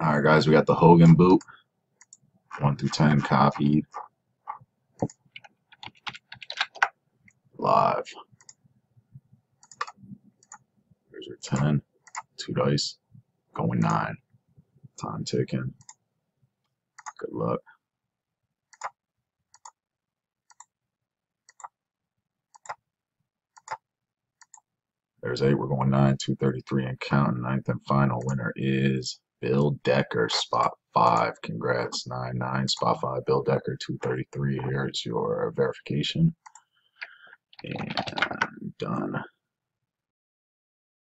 All right, guys, we got the Hogan boot. 1 through 10 copied. Live. Here's our 10. Two dice. Going 9. Time ticking. Good luck. There's 8. We're going 9. 233 and counting. Ninth and final winner is Bill Decker, spot five. Congrats, nine nine, spot five. Bill Decker, two thirty three. Here's your verification, and done.